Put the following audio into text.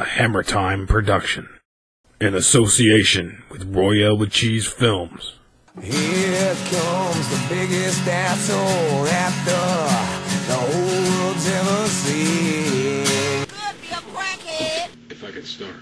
a Hammer Time production. In association with Royale with Cheese Films. Here comes the biggest asshole after the whole world's ever seen. Could be a crackhead. If I could start.